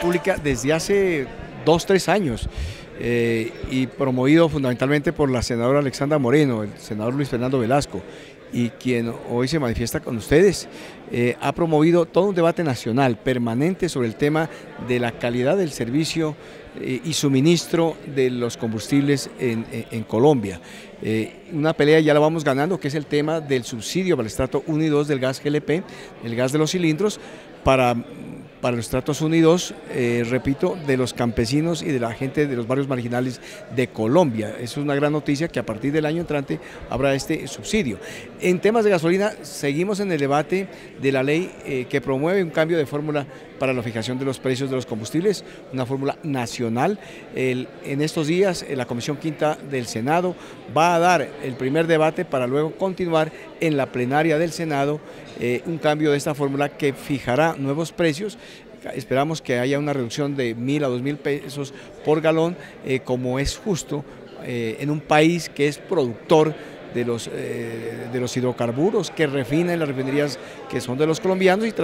Pública desde hace dos, tres años. Eh, y promovido fundamentalmente por la senadora Alexandra Moreno, el senador Luis Fernando Velasco, y quien hoy se manifiesta con ustedes, eh, ha promovido todo un debate nacional permanente sobre el tema de la calidad del servicio eh, y suministro de los combustibles en, Colombia. una pelea ya la vamos ganando, que es el tema del subsidio para el estrato 1 y 2 del gas GLP, el gas de los cilindros, para para los Tratos Unidos, eh, repito, de los campesinos y de la gente de los barrios marginales de Colombia. Es una gran noticia que a partir del año entrante habrá este subsidio. En temas de gasolina, seguimos en el debate de la ley eh, que promueve un cambio de fórmula para la fijación de los precios de los combustibles, una fórmula nacional. en estos días, eh, la Comisión Quinta del Senado va a dar el primer debate para luego continuar en la plenaria del Senado un cambio de esta fórmula que fijará nuevos precios esperamos que haya una reducción de mil a dos mil pesos por galón, eh, como es justo eh, en un país que es productor de los, eh, de los hidrocarburos que refina en las refinerías que son de los colombianos.